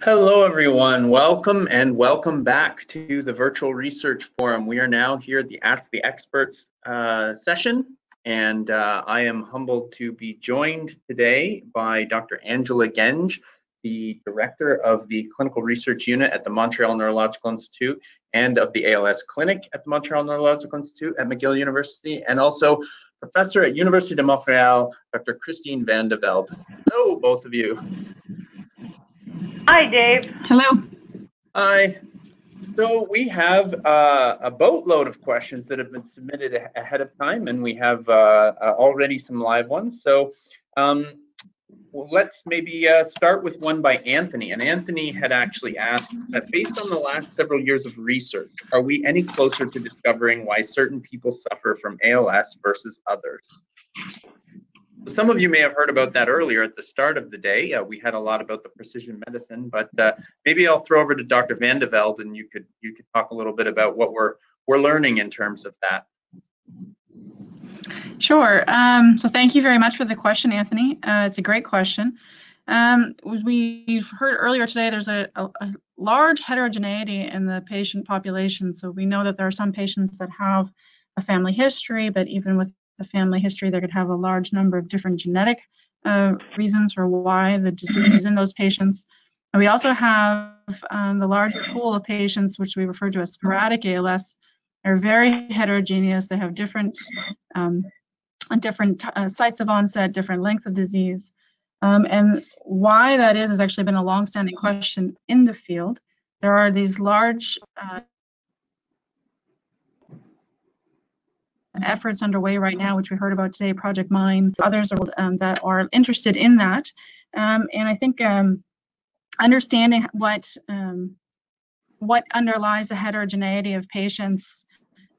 Hello, everyone. Welcome and welcome back to the Virtual Research Forum. We are now here at the Ask the Experts uh, session, and uh, I am humbled to be joined today by Dr. Angela Genge, the Director of the Clinical Research Unit at the Montreal Neurological Institute and of the ALS Clinic at the Montreal Neurological Institute at McGill University, and also Professor at University de Montreal, Dr. Christine Vande Velde. Hello, both of you. Hi, Dave. Hello. Hi. So we have uh, a boatload of questions that have been submitted ahead of time, and we have uh, uh, already some live ones. So um, well, let's maybe uh, start with one by Anthony. And Anthony had actually asked that based on the last several years of research, are we any closer to discovering why certain people suffer from ALS versus others? Some of you may have heard about that earlier at the start of the day. Uh, we had a lot about the precision medicine, but uh, maybe I'll throw over to Dr. Vande Velde and you could you could talk a little bit about what we're we're learning in terms of that. Sure. Um, so thank you very much for the question, Anthony. Uh, it's a great question. Um, we've heard earlier today there's a, a, a, large heterogeneity in the patient population. So we know that there are some patients that have a family history, but even with the family history, they could have a large number of different genetic uh, reasons for why the disease is in those patients. And we also have um, the larger pool of patients, which we refer to as sporadic ALS, are very heterogeneous. They have different um, different uh, sites of onset, different length of disease. Um, and why that is has actually been a longstanding question in the field. There are these large uh, efforts underway right now, which we heard about today, Project Mine, others are, um, that are interested in that. Um, and I think um, understanding what um, what underlies the heterogeneity of patients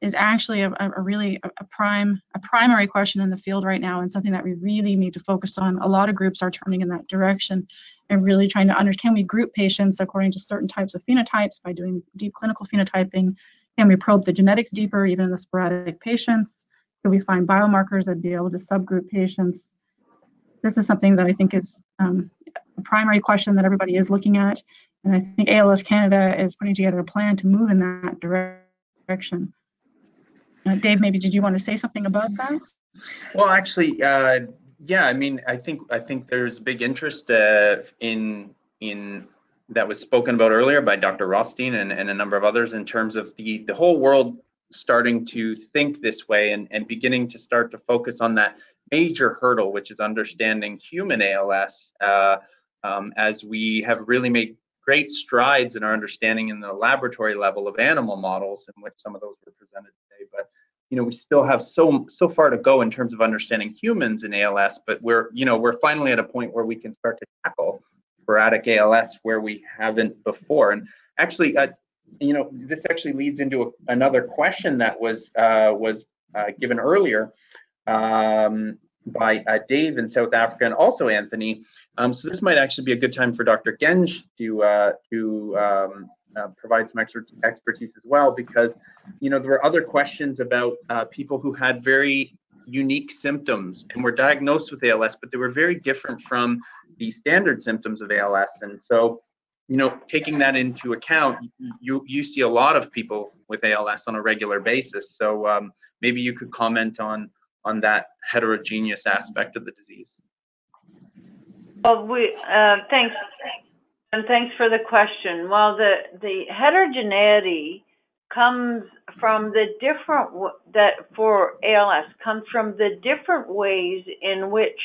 is actually a, a really a, a, prime a primary question in the field right now and something that we really need to focus on a lot of groups are turning in that direction and really trying to understand can we group patients according to certain types of phenotypes by doing deep clinical phenotyping can we probe the genetics deeper, even in the sporadic patients? Can we find biomarkers that be able to subgroup patients? This is something that I think is um, a primary question that everybody is looking at. And I think ALS Canada is putting together a plan to move in that direction. Uh, Dave, maybe did you want to say something about that? Well, actually, uh, yeah. I mean, I think I think there's big interest uh, in in that was spoken about earlier by Dr. Rothstein and, and a number of others in terms of the, the whole world starting to think this way and, and beginning to start to focus on that major hurdle, which is understanding human ALS, uh, um, as we have really made great strides in our understanding in the laboratory level of animal models, in which some of those were presented today. But you know, we still have so so far to go in terms of understanding humans in ALS. But we're you know we're finally at a point where we can start to tackle sporadic ALS where we haven't before. And actually, uh, you know, this actually leads into a, another question that was uh, was uh, given earlier um, by uh, Dave in South Africa and also Anthony. Um, so this might actually be a good time for Dr. Genge to uh, to um, uh, provide some extra expertise as well, because you know there were other questions about people who had very unique symptoms and were diagnosed with ALS, but they were very different from the standard symptoms of ALS. And so, you know, taking that into account, you you see a lot of people with ALS on a regular basis. So um, maybe you could comment on on that heterogeneous aspect of the disease. Well, we uh, thanks and thanks for the question. Well, the the heterogeneity comes from the different that for ALS comes from the different ways in which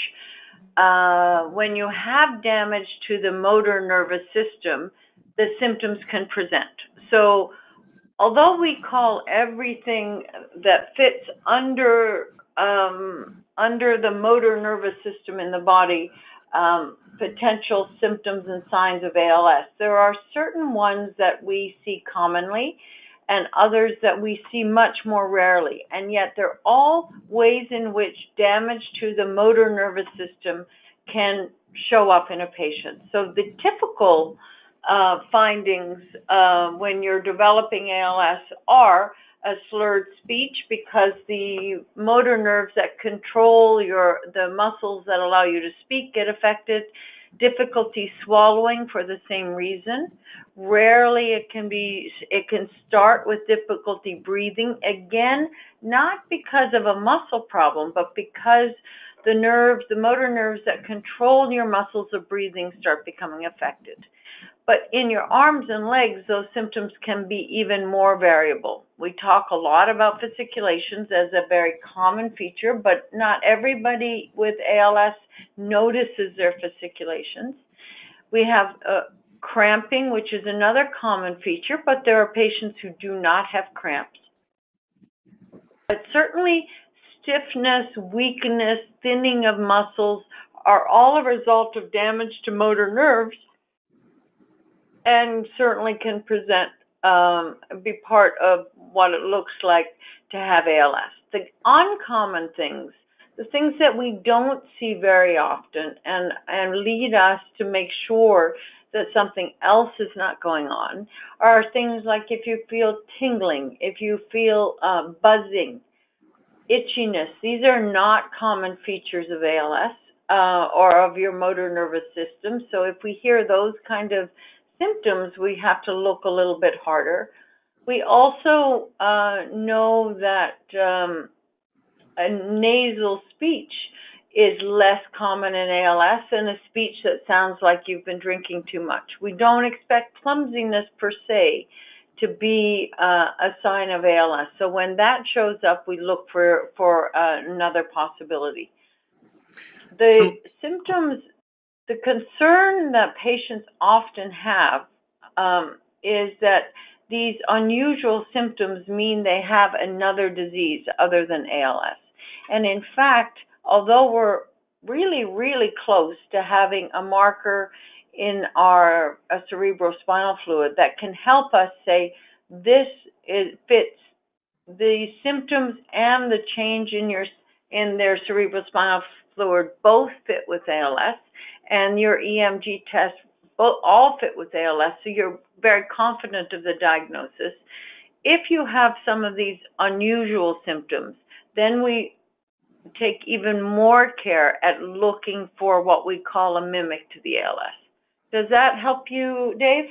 uh, when you have damage to the motor nervous system, the symptoms can present. So, although we call everything that fits under um, under the motor nervous system in the body um, potential symptoms and signs of ALS, there are certain ones that we see commonly and others that we see much more rarely. And yet they're all ways in which damage to the motor nervous system can show up in a patient. So the typical uh, findings uh, when you're developing ALS are a slurred speech because the motor nerves that control your the muscles that allow you to speak get affected. Difficulty swallowing for the same reason. Rarely it can be, it can start with difficulty breathing. Again, not because of a muscle problem, but because the nerves, the motor nerves that control your muscles of breathing start becoming affected. But in your arms and legs, those symptoms can be even more variable. We talk a lot about fasciculations as a very common feature, but not everybody with ALS notices their fasciculations. We have uh, cramping, which is another common feature, but there are patients who do not have cramps. But certainly, stiffness, weakness, thinning of muscles are all a result of damage to motor nerves and certainly can present, um, be part of what it looks like to have ALS. The uncommon things, the things that we don't see very often and, and lead us to make sure that something else is not going on are things like if you feel tingling, if you feel uh, buzzing, itchiness. These are not common features of ALS uh, or of your motor nervous system. So if we hear those kind of symptoms, we have to look a little bit harder. We also uh, know that um, a nasal speech is less common in ALS than a speech that sounds like you've been drinking too much. We don't expect clumsiness per se to be uh, a sign of ALS. So when that shows up, we look for for uh, another possibility. The so, symptoms the concern that patients often have um, is that these unusual symptoms mean they have another disease other than ALS. And in fact, although we're really, really close to having a marker in our cerebrospinal fluid that can help us say this is, fits the symptoms and the change in your in their cerebrospinal fluid both fit with ALS and your EMG test both all fit with ALS, so you're very confident of the diagnosis. If you have some of these unusual symptoms, then we take even more care at looking for what we call a mimic to the ALS. Does that help you, Dave?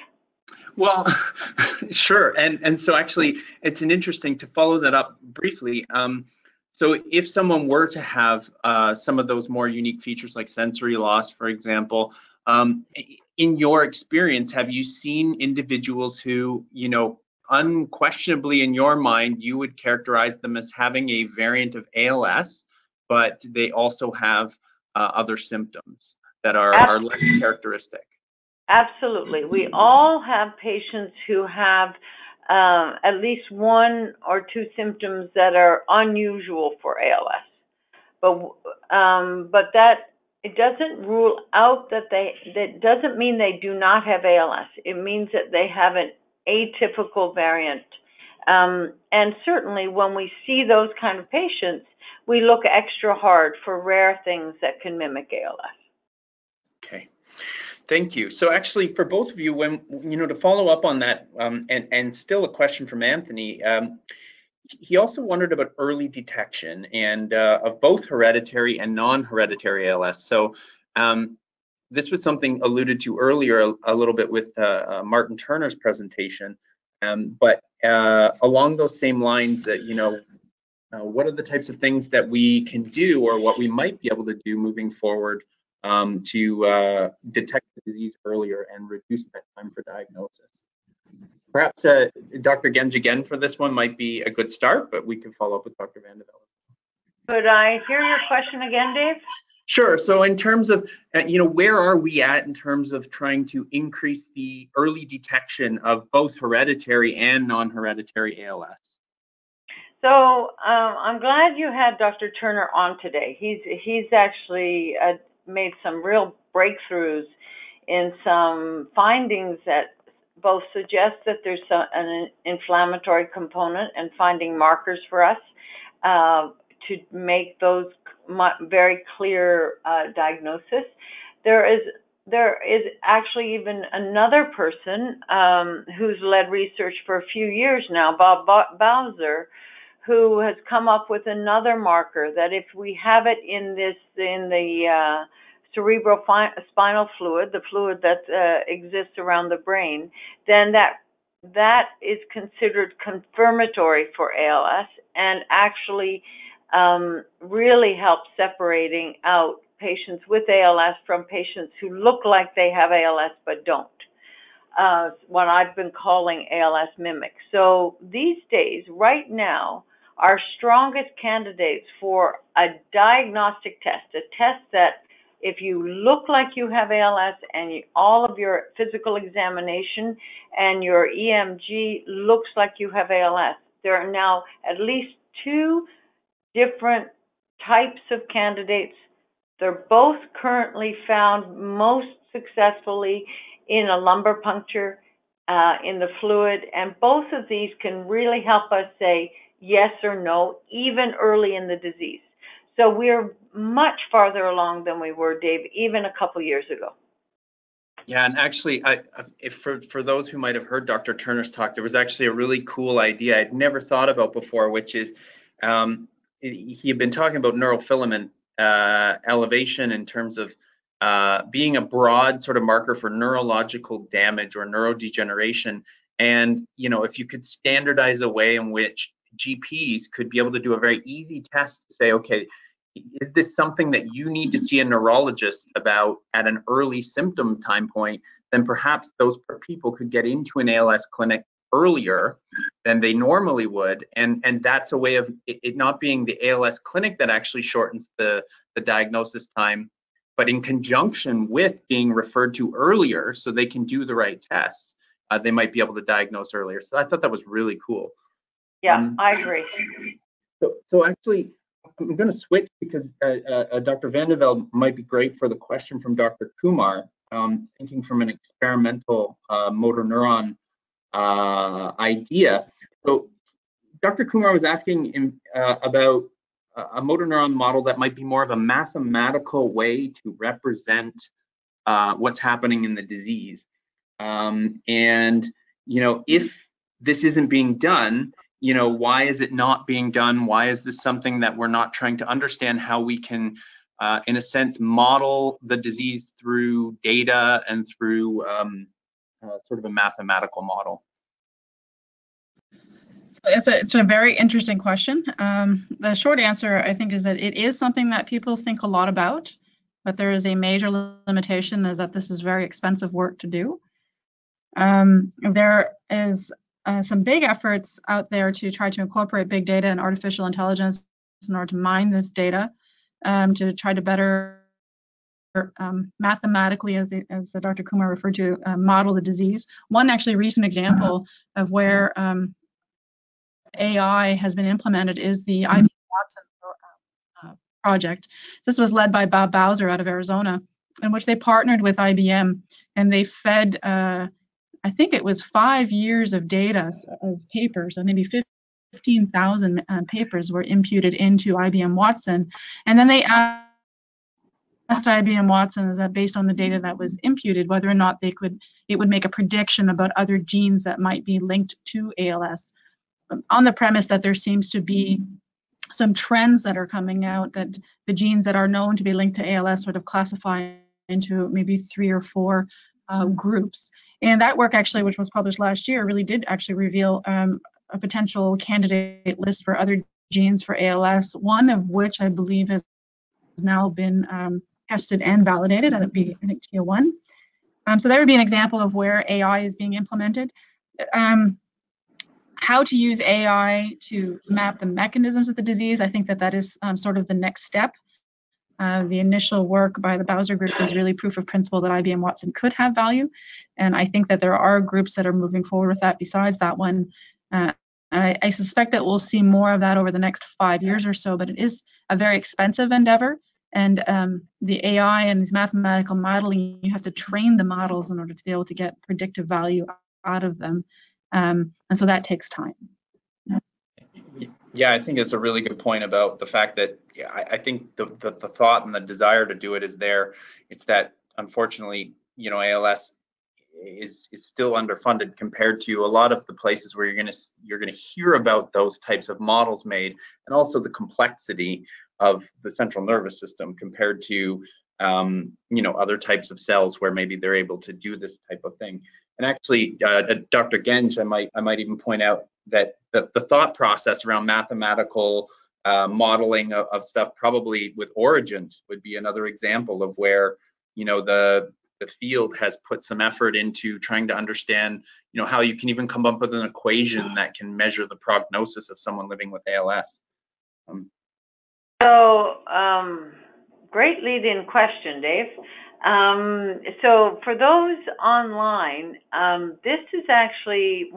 Well, sure. And and so actually, it's an interesting to follow that up briefly. Um, so if someone were to have uh, some of those more unique features like sensory loss, for example, um, in your experience, have you seen individuals who, you know, unquestionably in your mind, you would characterize them as having a variant of ALS, but they also have uh, other symptoms that are, are less characteristic? Absolutely. We all have patients who have um, at least one or two symptoms that are unusual for ALS. But um, but that it doesn't rule out that they that doesn't mean they do not have ALS. It means that they have an atypical variant. Um, and certainly when we see those kind of patients, we look extra hard for rare things that can mimic ALS. Okay. Thank you. So actually, for both of you, when you know to follow up on that, um, and and still a question from Anthony. Um, he also wondered about early detection and uh, of both hereditary and non-hereditary ALS. So um, this was something alluded to earlier a, a little bit with uh, uh, Martin Turner's presentation. Um, but uh, along those same lines, uh, you know, uh, what are the types of things that we can do or what we might be able to do moving forward um, to uh, detect the disease earlier and reduce that time for diagnosis. Perhaps uh, Dr. Genge again for this one might be a good start, but we can follow up with Dr. Vande Could I hear your question again, Dave? Sure. So in terms of, uh, you know, where are we at in terms of trying to increase the early detection of both hereditary and non-hereditary ALS? So um, I'm glad you had Dr. Turner on today. He's he's actually uh, made some real breakthroughs in some findings that both suggest that there's an inflammatory component and finding markers for us uh, to make those very clear uh, diagnosis. There is there is actually even another person um, who's led research for a few years now, Bob Bowser, who has come up with another marker that if we have it in this in the uh, cerebrospinal spinal fluid, the fluid that uh, exists around the brain, then that that is considered confirmatory for ALS and actually um, really helps separating out patients with ALS from patients who look like they have ALS but don't. Uh, what I've been calling ALS mimics. So these days, right now, our strongest candidates for a diagnostic test, a test that if you look like you have ALS and you, all of your physical examination and your EMG looks like you have ALS, there are now at least two different types of candidates. They're both currently found most successfully in a lumbar puncture uh, in the fluid, and both of these can really help us say yes or no, even early in the disease. So we're much farther along than we were, Dave, even a couple years ago. Yeah, and actually, I, if for for those who might have heard Dr. Turner's talk, there was actually a really cool idea I'd never thought about before, which is um, he had been talking about neurofilament uh, elevation in terms of uh, being a broad sort of marker for neurological damage or neurodegeneration. And you know, if you could standardize a way in which GPs could be able to do a very easy test to say, okay, is this something that you need to see a neurologist about at an early symptom time point? Then perhaps those people could get into an ALS clinic earlier than they normally would. And and that's a way of it, not being the ALS clinic that actually shortens the the diagnosis time but in conjunction with being referred to earlier so they can do the right tests uh, they might be able to diagnose earlier. So i thought that was really cool yeah, um, I agree. So, so actually, I'm going to switch because uh, uh, Dr. Vande might be great for the question from Dr. Kumar, um, thinking from an experimental uh, motor neuron uh, idea. So Dr. Kumar was asking in, uh, about a motor neuron model that might be more of a mathematical way to represent uh, what's happening in the disease. Um, and, you know, if this isn't being done, you know, why is it not being done? Why is this something that we're not trying to understand how we can, uh, in a sense, model the disease through data and through um, uh, sort of a mathematical model? It's a, it's a very interesting question. Um, the short answer, I think, is that it is something that people think a lot about, but there is a major limitation is that this is very expensive work to do. Um, there is uh, some big efforts out there to try to incorporate big data and artificial intelligence in order to mine this data um, to try to better um, mathematically, as, the, as Dr. Kumar referred to, uh, model the disease. One actually recent example of where um, AI has been implemented is the IBM Watson uh, project. This was led by Bob Bowser out of Arizona, in which they partnered with IBM and they fed uh, I think it was five years of data of papers, and maybe 15,000 uh, papers were imputed into IBM Watson. And then they asked IBM Watson, is that based on the data that was imputed, whether or not they could, it would make a prediction about other genes that might be linked to ALS, on the premise that there seems to be some trends that are coming out that the genes that are known to be linked to ALS sort of classify into maybe three or four uh, groups. And that work actually, which was published last year, really did actually reveal um, a potential candidate list for other genes for ALS, one of which I believe has now been um, tested and validated. That would be, I think, TIA1. Um, so that would be an example of where AI is being implemented. Um, how to use AI to map the mechanisms of the disease, I think that that is um, sort of the next step. Uh, the initial work by the Bowser group was really proof of principle that IBM Watson could have value. And I think that there are groups that are moving forward with that besides that one. Uh, and I, I, suspect that we'll see more of that over the next five years or so, but it is a very expensive endeavor. And um, the AI and these mathematical modeling, you have to train the models in order to be able to get predictive value out of them. Um, and so that takes time. Yeah, I think it's a really good point about the fact that yeah, I, I think the, the, the thought and the desire to do it is there. It's that unfortunately, you know, ALS is is still underfunded compared to a lot of the places where you're gonna you're gonna hear about those types of models made, and also the complexity of the central nervous system compared to um, you know, other types of cells where maybe they're able to do this type of thing. And actually, uh, uh Dr. Genge, I might I might even point out that the, the thought process around mathematical uh, modeling of, of, stuff, probably with Origent, would be another example of where you know the the field has put some effort into trying to understand, you know, how you can even come up with an equation that can measure the prognosis of someone living with ALS. Um, so, um, great lead-in question, Dave. Um, so for those online, um, this is actually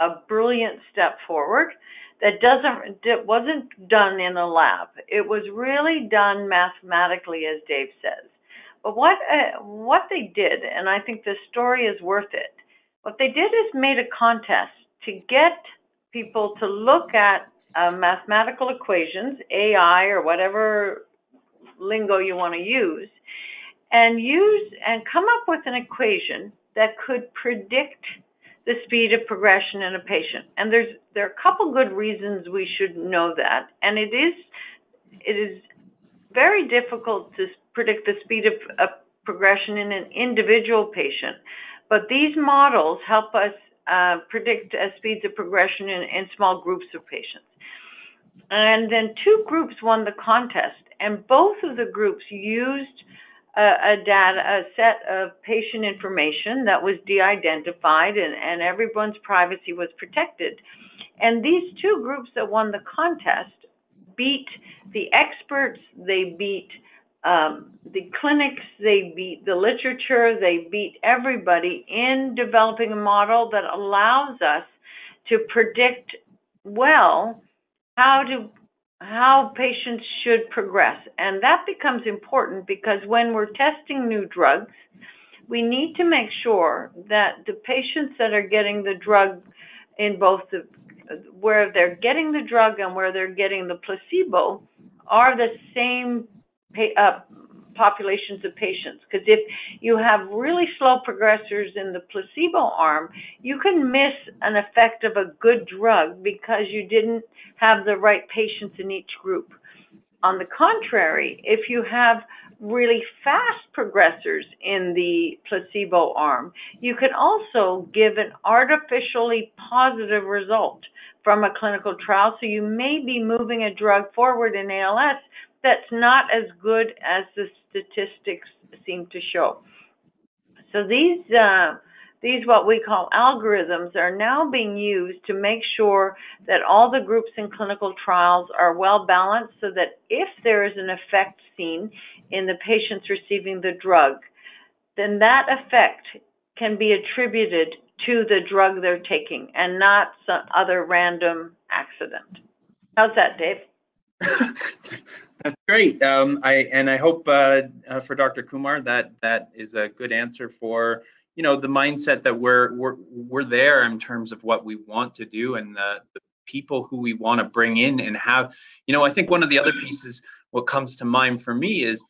a brilliant step forward that doesn't wasn't done in a lab. It was really done mathematically, as Dave says. But what uh, what they did, and I think the story is worth it. What they did is made a contest to get people to look at uh, mathematical equations, AI or whatever lingo you want to use, and use and come up with an equation that could predict the speed of progression in a patient. And there's there are a couple good reasons we should know that. And it is it is very difficult to predict the speed of, of progression in an individual patient. But these models help us uh, predict uh, speeds of progression in, in small groups of patients. And then two groups won the contest, and both of the groups used a, a data, a set of patient information that was de-identified, and, and everyone's privacy was protected. And these two groups that won the contest beat the experts, they beat um, the clinics, they beat the literature, they beat everybody in developing a model that allows us to predict well how to how patients should progress. And that becomes important because when we're testing new drugs, we need to make sure that the patients that are getting the drug in both the where they're getting the drug and where they're getting the placebo are the same uh, populations of patients. Because if you have really slow progressors in the placebo arm, you can miss an effect of a good drug because you didn't have the right patients in each group. On the contrary, if you have really fast progressors in the placebo arm, you can also give an artificially positive result from a clinical trial. So you may be moving a drug forward in ALS that's not as good as the statistics seem to show. So these uh, these what we call algorithms are now being used to make sure that all the groups in clinical trials are well balanced so that if there is an effect seen in the patients receiving the drug, then that effect can be attributed to the drug they're taking and not some other random accident. How's that, Dave? That's great. Um, I and I hope uh, uh, for Dr. Kumar that that is a good answer for you know the mindset that we're we're we're there in terms of what we want to do and the, the people who we want to bring in and have you know I think one of the other pieces what comes to mind for me is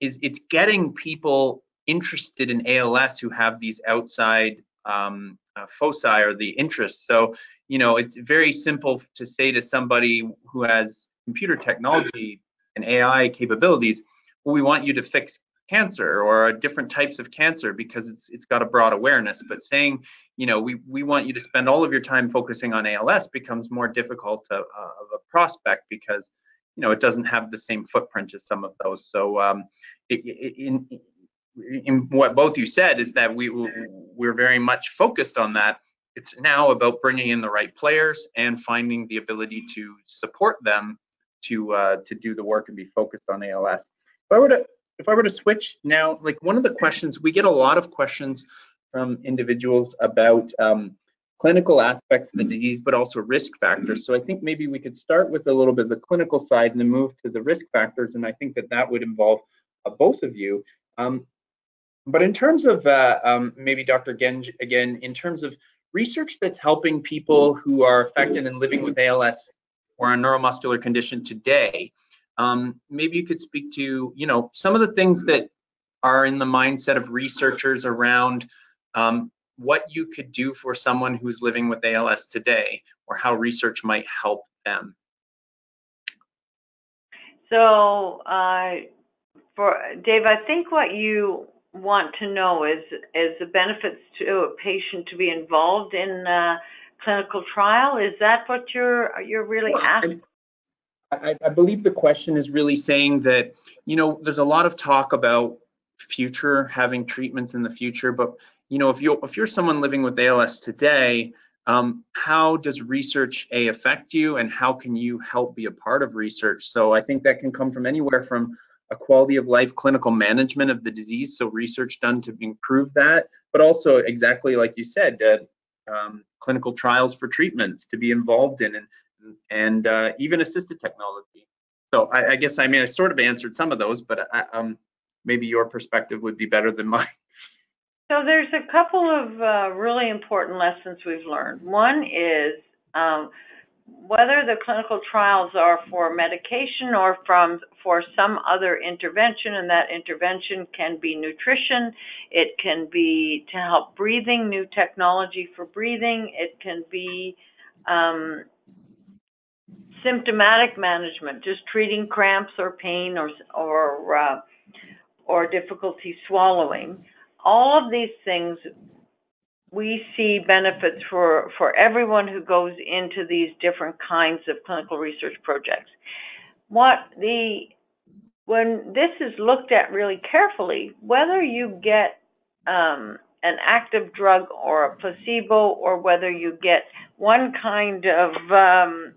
is it's getting people interested in ALS who have these outside um, uh, foci or the interests. So you know it's very simple to say to somebody who has computer technology and AI capabilities, well, we want you to fix cancer or different types of cancer because it's it's got a broad awareness. But saying, you know, we we want you to spend all of your time focusing on ALS becomes more difficult to, uh, of a prospect because you know it doesn't have the same footprint as some of those. So um, it, it, in in what both you said is that we we're very much focused on that. It's now about bringing in the right players and finding the ability to support them to uh, to do the work and be focused on ALS. If I were to if I were to switch now, like one of the questions we get a lot of questions from individuals about um, clinical aspects of the disease, but also risk factors. So I think maybe we could start with a little bit of the clinical side and then move to the risk factors. And I think that that would involve uh, both of you. Um, but in terms of uh, um, maybe Dr. Genge, again, in terms of research that's helping people who are affected and living with ALS or a neuromuscular condition today, um, maybe you could speak to, you know, some of the things that are in the mindset of researchers around um, what you could do for someone who's living with ALS today, or how research might help them. So, uh, for Dave, I think what you want to know is is the benefits to a patient to be involved in a clinical trial. Is that what you're you're really Well, asking? I, I believe the question is really saying that, you know, there's a lot of talk about future, having treatments in the future, but you know, if you if you're someone living with ALS today, um, how does research A affect you and how can you help be a part of research? So I think that can come from anywhere from a quality of life clinical management of the disease, so research done to improve that, but also exactly like you said, uh, um, clinical trials for treatments to be involved in and and uh, even assisted technology. So I, I, guess I mean I sort of answered some of those, but I, um, maybe your perspective would be better than mine. So there's a couple of uh, really important lessons we've learned. One is um, whether the clinical trials are for medication or from for some other intervention, and that intervention can be nutrition, it can be to help breathing, new technology for breathing, it can be um, symptomatic management, just treating cramps or pain or or uh, or difficulty swallowing. All of these things we see benefits for, for everyone who goes into these different kinds of clinical research projects. What the when this is looked at really carefully, whether you get um, an active drug or a placebo, or whether you get one kind of um,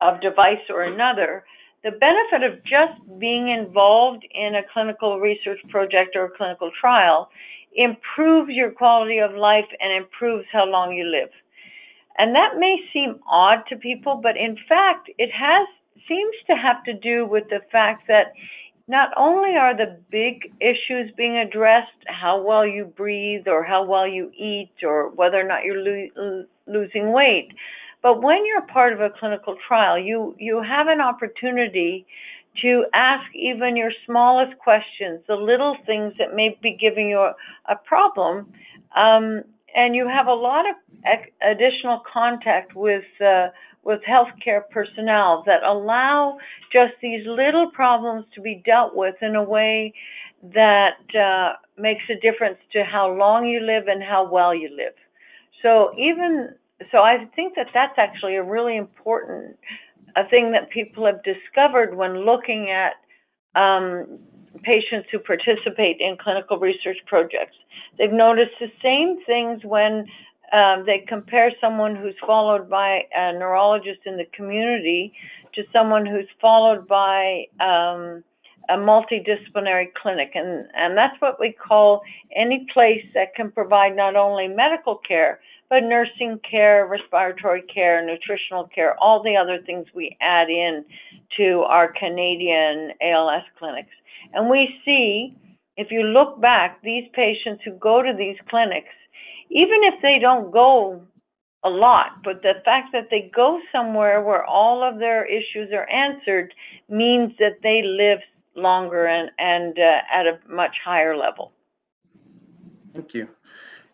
of device or another, the benefit of just being involved in a clinical research project or a clinical trial improves your quality of life and improves how long you live. And that may seem odd to people, but in fact, it has seems to have to do with the fact that not only are the big issues being addressed, how well you breathe or how well you eat or whether or not you're lo- losing weight, but when you're part of a clinical trial, you, you have an opportunity to ask even your smallest questions, the little things that may be giving you a, a problem. Um, and you have a lot of additional contact with uh, with healthcare personnel that allow just these little problems to be dealt with in a way that uh, makes a difference to how long you live and how well you live. So even so I think that that's actually a really important a thing that people have discovered when looking at um, patients who participate in clinical research projects. They've noticed the same things when um, they compare someone who's followed by a neurologist in the community to someone who's followed by um, a multidisciplinary clinic. And, and that's what we call any place that can provide not only medical care, but nursing care, respiratory care, nutritional care, all the other things we add in to our Canadian ALS clinics. And we see, if you look back, these patients who go to these clinics, even if they don't go a lot, but the fact that they go somewhere where all of their issues are answered means that they live longer and, and uh, at a much higher level. Thank you.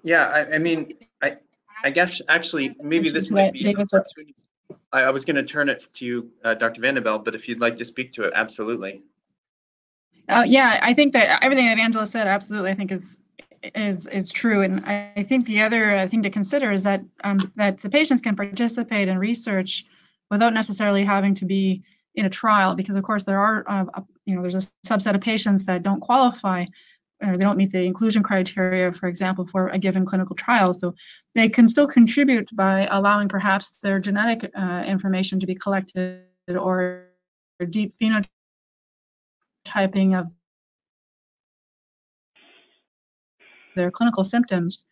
Yeah, I, I mean, I, I guess actually maybe this might be. I, I was going to turn it to you, uh, Dr. Vande Velde, but if you'd like to speak to it, absolutely. Uh, yeah, I think that everything that Angela said, absolutely, I think is is is true. And I, I think the other uh, thing to consider is that um, that the patients can participate in research without necessarily having to be in a trial, because of course there are, uh, you know, there's a subset of patients that don't qualify or they don't meet the inclusion criteria, for example, for a given clinical trial. So they can still contribute by allowing perhaps their genetic uh, information to be collected or deep phenotyping of their clinical symptoms,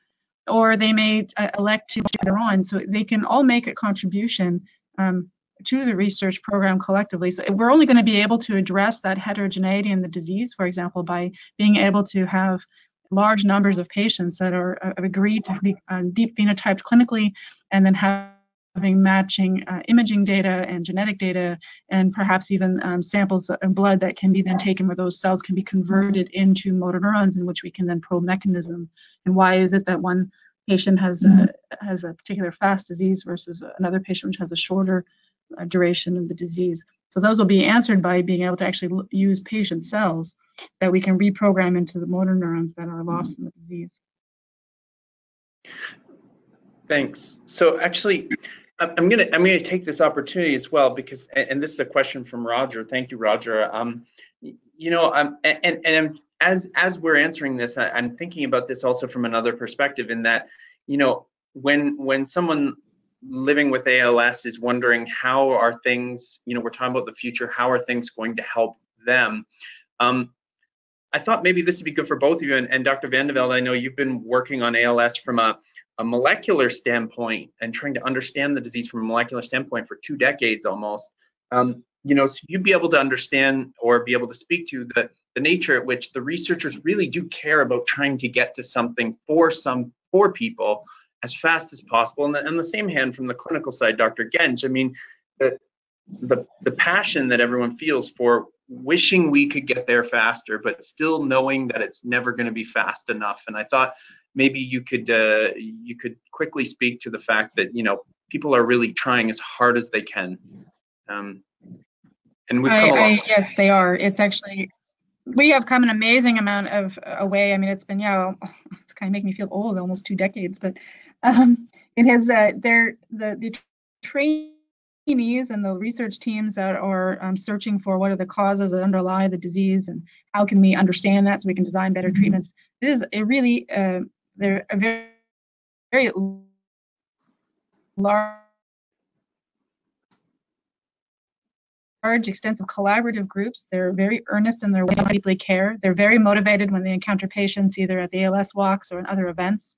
or they may uh, elect to later on. So they can all make a contribution um, to the research program collectively. So we're only going to be able to address that heterogeneity in the disease, for example, by being able to have large numbers of patients that are uh, agreed to be uh, deep phenotyped clinically and then having matching uh, imaging data and genetic data and perhaps even um, samples of blood that can be then taken where those cells can be converted into motor neurons in which we can then probe mechanism and why is it that one patient has a, has a particular fast disease versus another patient which has a shorter uh, duration of the disease. So those will be answered by being able to actually use patient cells that we can reprogram into the motor neurons that are lost in the disease. Thanks. So actually, I'm gonna I'm gonna take this opportunity as well because and, this is a question from Roger. Thank you, Roger. Um, you know, um, and and, as as we're answering this, I'm thinking about this also from another perspective in that, you know, when when someone living with ALS is wondering how are things, you know, we're talking about the future, how are things going to help them? Um, I thought maybe this would be good for both of you. And, and Dr. Vande Velde, I know you've been working on ALS from a, a molecular standpoint and trying to understand the disease from a molecular standpoint for two decades almost. Um, you know, so you'd be able to understand or be able to speak to the, the nature at which the researchers really do care about trying to get to something for some for people as fast as possible. And the, and the same hand from the clinical side, Dr. Genge, I mean, the, the, the passion that everyone feels for wishing we could get there faster, but still knowing that it's never going to be fast enough. And I thought maybe you could uh, you could quickly speak to the fact that you know people are really trying as hard as they can. Um, and we've come I, I, yes, they are. It's actually, we have come an amazing amount of away. I mean, it's been, yeah, it's kind of making me feel old, almost two decades, but um, it has, uh, they're, the, the trainees and the research teams that are um, searching for what are the causes that underlie the disease and how can we understand that so we can design better treatments. It is a really, uh, they're a very, very large large, extensive collaborative groups. They're very earnest in their way to deeply care. They're very motivated when they encounter patients either at the ALS walks or in other events.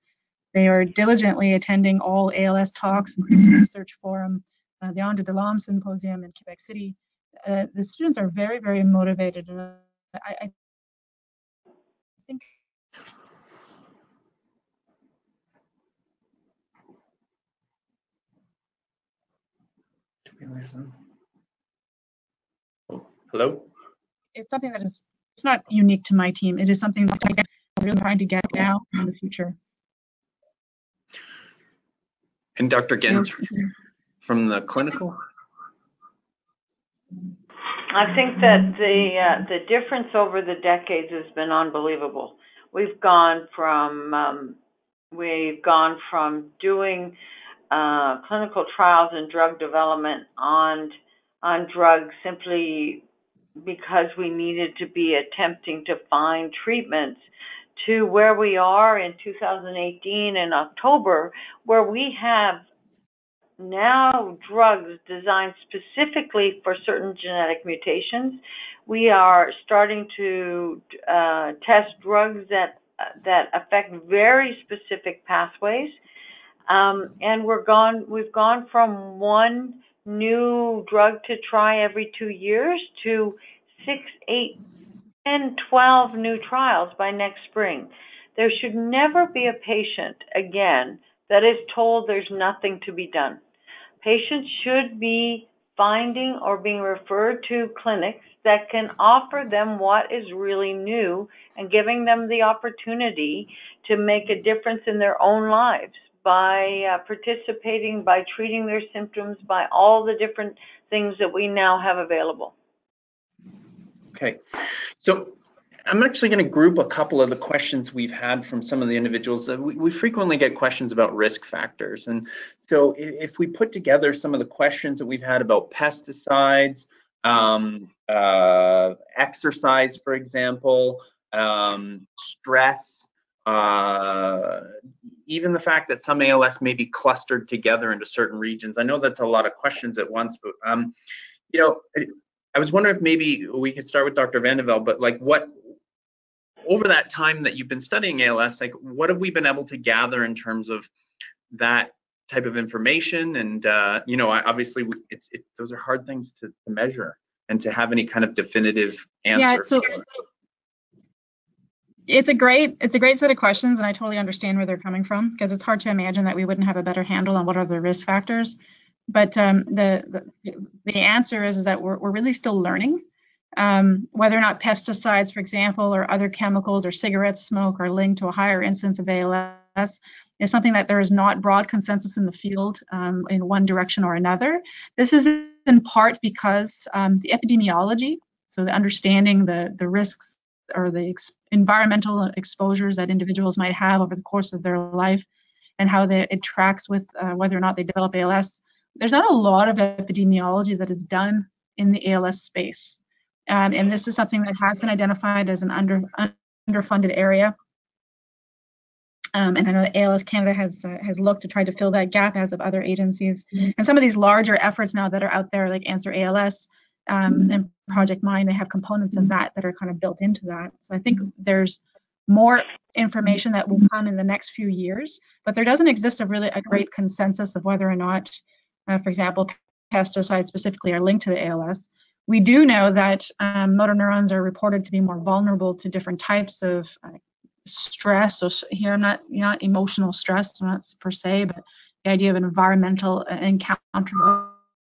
They are diligently attending all ALS talks, including the Research Forum, uh, the Andre Delambre Symposium in Quebec City. Uh, the students are very, very motivated. And I, I think Do we listen? Oh, hello. it's something that is, it's not unique to my team. It is something that we're really trying to get now in the future. And Dr. Genge from the clinical. I think that the uh, the difference over the decades has been unbelievable. We've gone from um, we've gone from doing uh, clinical trials and drug development on on drugs simply because we needed to be attempting to find treatments to where we are in 2018 in October, where we have now drugs designed specifically for certain genetic mutations. We are starting to uh, test drugs that that affect very specific pathways, um, and we're gone. We've gone from one new drug to try every two years to six, eight, 10, 12 new trials by next spring. There should never be a patient again that is told there's nothing to be done. Patients should be finding or being referred to clinics that can offer them what is really new and giving them the opportunity to make a difference in their own lives by uh, participating, by treating their symptoms, by all the different things that we now have available. Okay, so I'm actually going to group a couple of the questions we've had from some of the individuals. Uh, we, we, frequently get questions about risk factors. And so if we put together some of the questions that we've had about pesticides, um, uh, exercise, for example, um, stress, uh, even the fact that some ALS may be clustered together into certain regions. I know that's a lot of questions at once, but um, you know, I was wondering if maybe we could start with Dr. Vande Velde, but like what over that time that you've been studying ALS, like what have we been able to gather in terms of that type of information? And uh, you know, obviously, it's it, those are hard things to, to, measure and to have any kind of definitive answer. Yeah, so it's a great it's a great set of questions, and I totally understand where they're coming from because it's hard to imagine that we wouldn't have a better handle on what are the risk factors. But um, the, the the answer is is that we're we're really still learning um, whether or not pesticides, for example, or other chemicals or cigarette smoke are linked to a higher incidence of ALS. is something that there is not broad consensus in the field um, in one direction or another. This is in part because um, the epidemiology, so the understanding the, the risks or the ex environmental exposures that individuals might have over the course of their life and how they, it tracks with uh, whether or not they develop ALS. There's not a lot of epidemiology that is done in the ALS space. Um, and this is something that has been identified as an under, underfunded area. Um, and I know that ALS Canada has uh, has looked to try to fill that gap, as of other agencies. Mm-hmm. And some of these larger efforts now that are out there, like Answer ALS um, mm-hmm. and Project MinE, they have components of that that are kind of built into that. So I think there's more information that will come in the next few years, but there doesn't exist a really a great consensus of whether or not, uh, for example, pesticides specifically are linked to the ALS. We do know that um, motor neurons are reported to be more vulnerable to different types of uh, stress. So here I'm not not emotional stress, not per se, but the idea of an environmental uh, encounter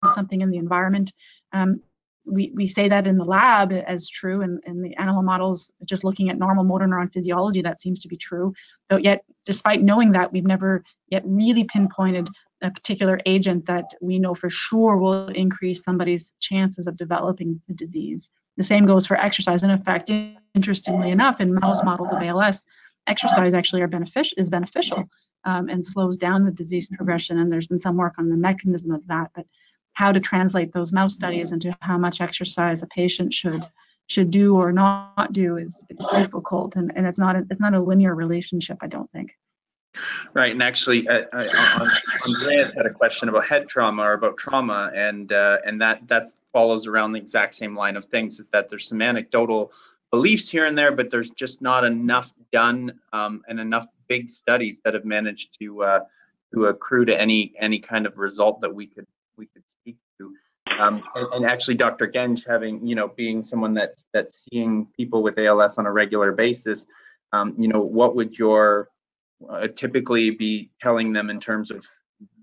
something in the environment. Um, we, we say that in the lab as true and in the animal models just looking at normal motor neuron physiology that seems to be true but yet despite knowing that we've never yet really pinpointed a particular agent that we know for sure will increase somebody's chances of developing the disease. The same goes for exercise. And in fact interestingly enough in mouse models of als exercise actually are beneficial is beneficial um, and slows down the disease progression and there's been some work on the mechanism of that but how to translate those mouse studies into how much exercise a patient should should do or not do is, is difficult and, and it's not a, it's not a linear relationship i don't think right and actually uh, uh, andreas had a question about head trauma or about trauma and uh, and that that follows around the exact same line of things is that there's some anecdotal beliefs here and there but there's just not enough done um, and enough big studies that have managed to uh, to accrue to any any kind of result that we could we could speak to. Um, and, and, actually, Dr. Genge, having you know, being someone that's that's seeing people with ALS on a regular basis, um, you know, what would your uh, typically be telling them in terms of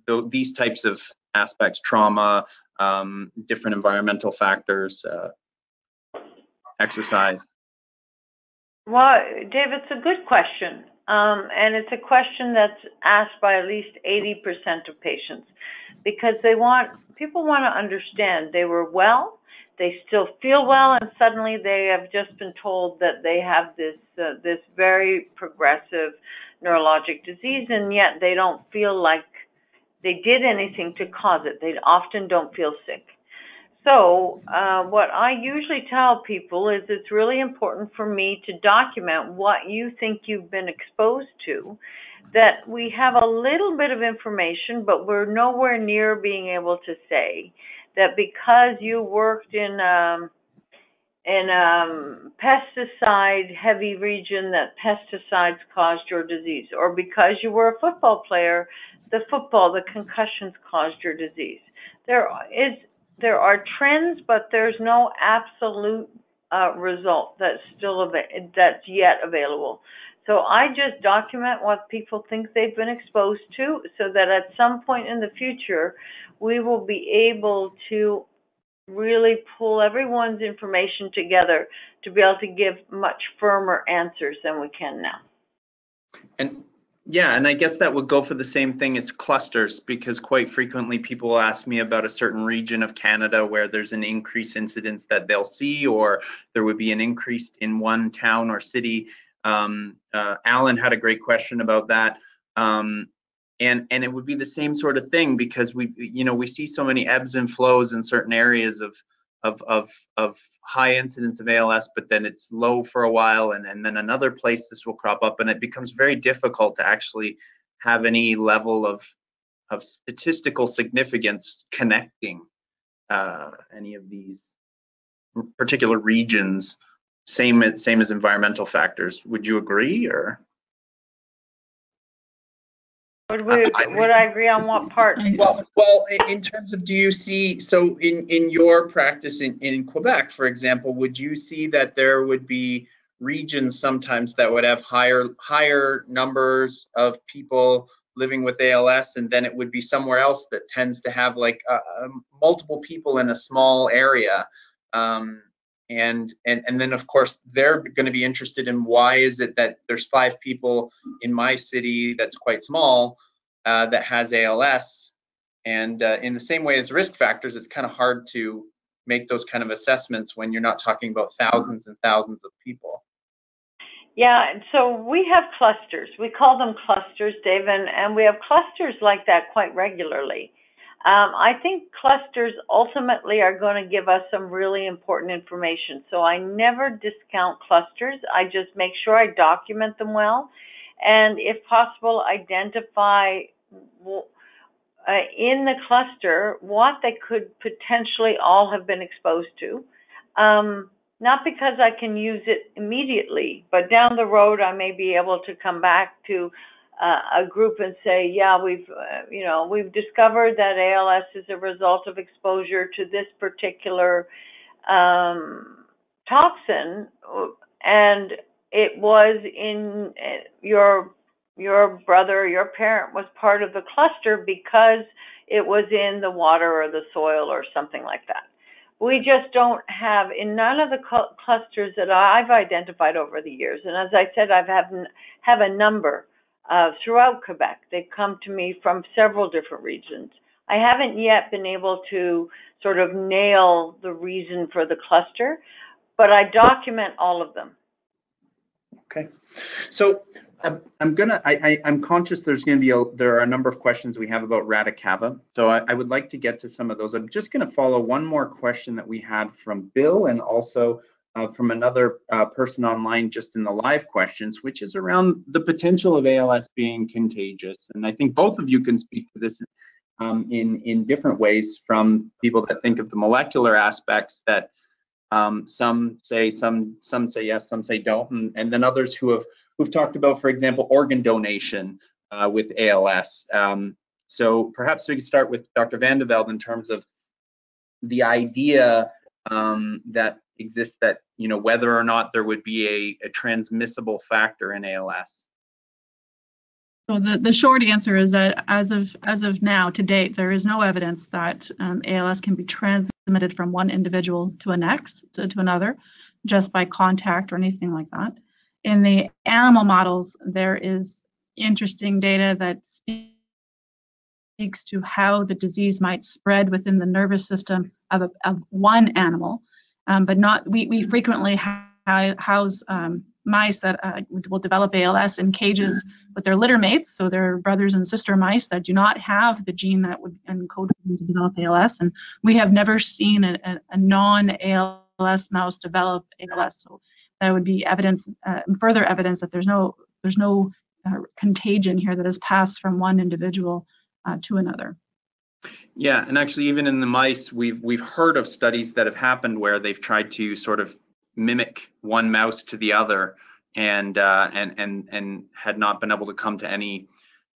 th these types of aspects, trauma, um, different environmental factors, uh, exercise? Well, Dave, it's a good question. Um, and it's a question that's asked by at least 80% of patients because they want people want to understand they were well, they still feel well, and suddenly they have just been told that they have this uh, this very progressive neurologic disease, and yet they don't feel like they did anything to cause it. They often don't feel sick. So, uh, what I usually tell people is it's really important for me to document what you think you've been exposed to, that we have a little bit of information, but we're nowhere near being able to say that because you worked in um, in a pesticide heavy region that pesticides caused your disease, or because you were a football player, the football, the concussions caused your disease. There is there are trends, but there's no absolute uh, result that's still av- that's yet available. So I just document what people think they've been exposed to, so that at some point in the future, we will be able to really pull everyone's information together to be able to give much firmer answers than we can now. And yeah, and I guess that would go for the same thing as clusters because quite frequently people will ask me about a certain region of Canada where there's an increased incidence that they'll see, or there would be an increase in one town or city. Um, uh, Alan had a great question about that. Um, and and it would be the same sort of thing because we you know we see so many ebbs and flows in certain areas of of of of high incidence of ALS, but then it's low for a while, and, and then another place this will crop up, and it becomes very difficult to actually have any level of of statistical significance connecting uh, any of these particular regions. Same same as environmental factors. Would you agree, or? Would we, I, would I agree on what part? Well, well, in terms of, do you see, so in, in your practice in, in Quebec, for example, would you see that there would be regions sometimes that would have higher higher numbers of people living with ALS, and then it would be somewhere else that tends to have like uh, um, multiple people in a small area. Um, and and and then of course they're going to be interested in why is it that there's five people in my city that's quite small uh, that has ALS, and uh, in the same way as risk factors, it's kind of hard to make those kind of assessments when you're not talking about thousands and thousands of people. Yeah, so we have clusters. We call them clusters, Dave, and, and we have clusters like that quite regularly. Um, I think clusters ultimately are going to give us some really important information. So I never discount clusters. I just make sure I document them well. And if possible, identify uh, in the cluster what they could potentially all have been exposed to. Um, not because I can use it immediately, but down the road I may be able to come back to uh, a group and say, yeah, we've, uh, you know, we've discovered that ALS is a result of exposure to this particular um, toxin, and it was in uh, your your brother, your parent was part of the cluster because it was in the water or the soil or something like that. We just don't have in none of the cl- clusters that I've identified over the years, and as I said, I've have have a number uh, throughout Quebec. They come to me from several different regions. I haven't yet been able to sort of nail the reason for the cluster, but I document all of them. Okay. So I'm, I'm gonna, I, I, am conscious there's gonna be, a, there are a number of questions we have about Radicava. So I, I would like to get to some of those. I'm just gonna follow one more question that we had from Bill and also uh, from another uh, person online just in the live questions, which is around the potential of ALS being contagious. And I think both of you can speak to this um, in, in different ways from people that think of the molecular aspects that um, some say some some say yes, some say don't, and, and then others who have who've talked about, for example, organ donation uh, with ALS. Um, so perhaps we can start with Dr. Vande Velde in terms of the idea um, that exists that you know whether or not there would be a, a transmissible factor in ALS. So the, the short answer is that as of as of now, to date, there is no evidence that um, ALS can be transmitted from one individual to a next to, to another, just by contact or anything like that. In the animal models, there is interesting data that speaks to how the disease might spread within the nervous system of, a, of one animal um, but not we, we frequently house um, mice that uh, will develop ALS in cages with their litter mates, so their brothers and sister mice that do not have the gene that would encode for them to develop ALS. And we have never seen a, a, a non-ALS mouse develop ALS. So that would be evidence, uh, further evidence that there's no there's no uh, contagion here that is passed from one individual uh, to another. Yeah, and actually, even in the mice, we've we've heard of studies that have happened where they've tried to sort of mimic one mouse to the other, and uh, and and and had not been able to come to any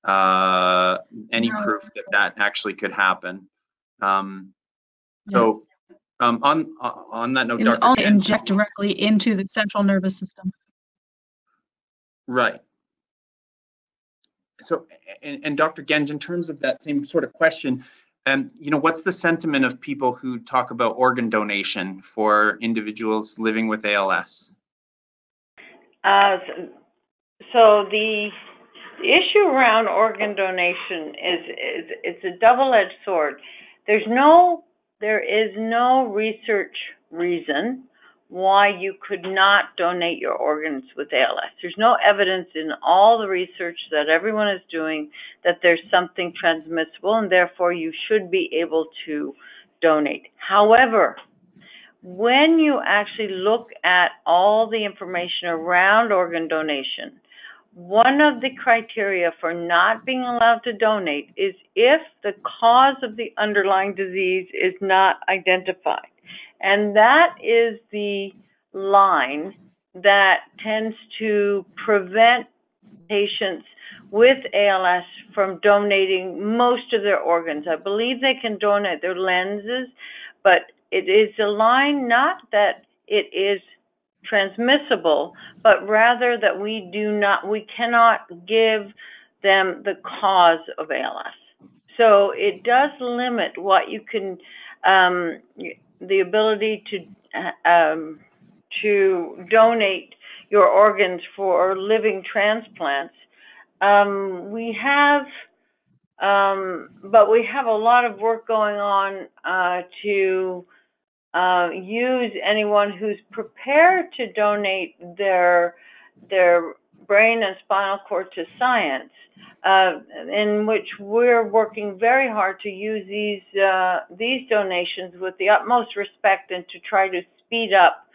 uh, any no. proof that that actually could happen. Um, yeah. So um, on on that note, it was Dr. only inject directly into the central nervous system. Right. So, and, and Dr. Genge, in terms of that same sort of question, and you know, what's the sentiment of people who talk about organ donation for individuals living with ALS? Uh, so the, issue around organ donation is, is it's a double-edged sword. There's no there is no research reason why you could not donate your organs with ALS. There's no evidence in all the research that everyone is doing that there's something transmissible and therefore you should be able to donate. However, when you actually look at all the information around organ donation, one of the criteria for not being allowed to donate is if the cause of the underlying disease is not identified. And that is the line that tends to prevent patients with ALS from donating most of their organs. I believe they can donate their lenses, but it is a line not that it is transmissible, but rather that we do not, we cannot give them the cause of ALS. So it does limit what you can um, the ability to um, to donate your organs for living transplants. Um, we have, um, but we have a lot of work going on uh, to uh, use anyone who's prepared to donate their their brain and spinal cord to science, uh, in which we're working very hard to use these uh, these donations with the utmost respect and to try to speed up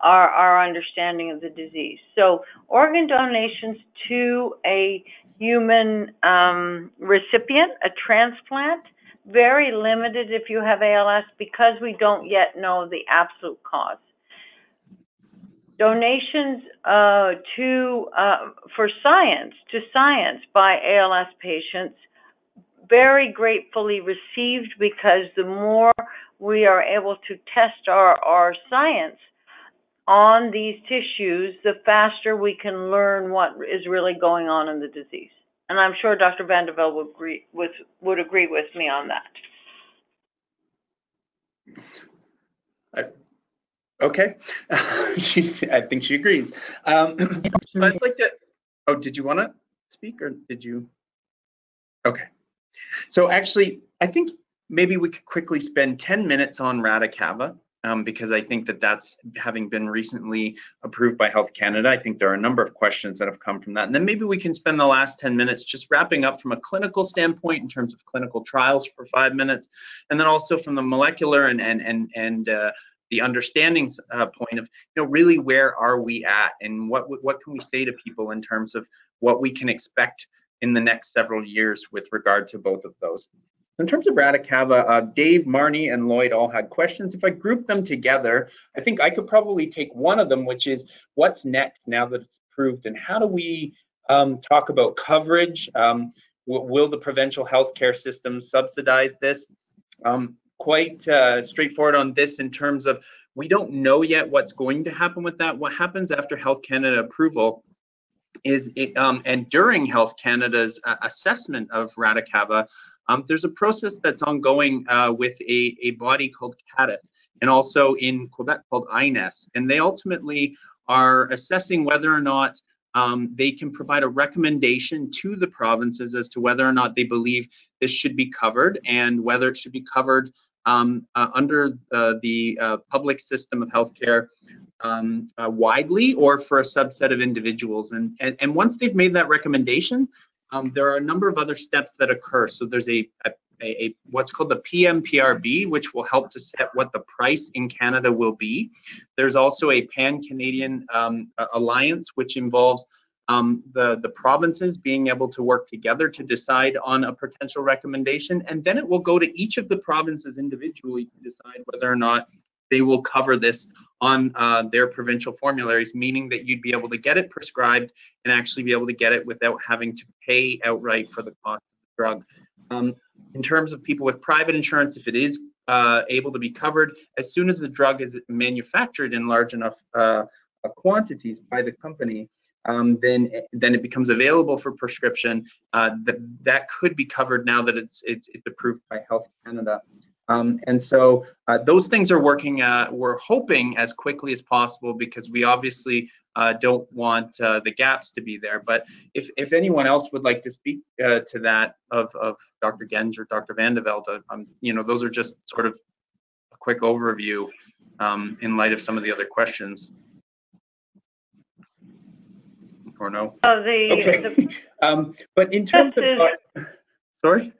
our, our understanding of the disease. So organ donations to a human um, recipient, a transplant, very limited if you have ALS because we don't yet know the absolute cause. Donations uh, to uh, for science to science by ALS patients very gratefully received because the more we are able to test our, our science on these tissues, the faster we can learn what is really going on in the disease. And I'm sure Dr. Vande Velde would agree with would agree with me on I, that. Okay, she's. I think she agrees. Um, so I'd like to. Oh, did you want to speak or did you? Okay. So actually, I think maybe we could quickly spend 10 minutes on Radicava um, because I think that that's having been recently approved by Health Canada. I think there are a number of questions that have come from that. And then maybe we can spend the last 10 minutes just wrapping up from a clinical standpoint in terms of clinical trials for five minutes, and then also from the molecular and and and and uh, the understanding uh, point of you know really where are we at and what what can we say to people in terms of what we can expect in the next several years with regard to both of those. In terms of Radicava, uh, Dave, Marnie, and Lloyd all had questions. If I group them together, I think I could probably take one of them, which is what's next now that it's approved, and how do we um, talk about coverage? Um, will the provincial healthcare system subsidize this? Um, quite uh, straightforward on this in terms of we don't know yet what's going to happen with that. What happens after Health Canada approval is it, um, and during Health Canada's uh, assessment of Radicava, um, there's a process that's ongoing uh, with a, a body called CADTH and also in Quebec called INESSS. And they ultimately are assessing whether or not um, they can provide a recommendation to the provinces as to whether or not they believe this should be covered and whether it should be covered um, uh, under uh, the uh, public system of healthcare um, uh, widely or for a subset of individuals. And, and, and once they've made that recommendation, um, there are a number of other steps that occur. So there's a, a, a, what's called the PMPRB, which will help to set what the price in Canada will be. There's also a Pan-Canadian um, alliance, which involves um, the, the provinces being able to work together to decide on a potential recommendation. And then it will go to each of the provinces individually to decide whether or not they will cover this on uh, their provincial formularies, meaning that you'd be able to get it prescribed and actually be able to get it without having to pay outright for the cost of the drug. Um, in terms of people with private insurance, if it is uh, able to be covered, as soon as the drug is manufactured in large enough uh, quantities by the company, um, then then it becomes available for prescription. Uh, that that could be covered now that it's it's, it's approved by Health Canada. Um, and so uh, those things are working, uh, we're hoping as quickly as possible because we obviously uh, don't want uh, the gaps to be there. But if, if anyone else would like to speak uh, to that of, of Dr. Genge or Dr. Vande Velde, um, you know, those are just sort of a quick overview um, in light of some of the other questions. Or no? Oh, the, okay. the um, but in terms of, sorry?